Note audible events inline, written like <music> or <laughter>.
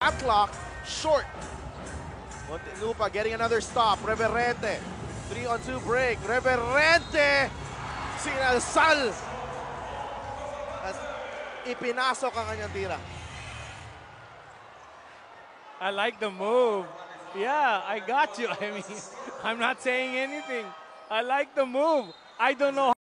Shot clock, short. Muntinlupa getting another stop. Reverente. Three on two break. Reverente! Sinalsal! As ipinasok ang kanyang tira. I like the move. Yeah, I got you. <laughs> I mean, I'm not saying anything. I like the move. I don't know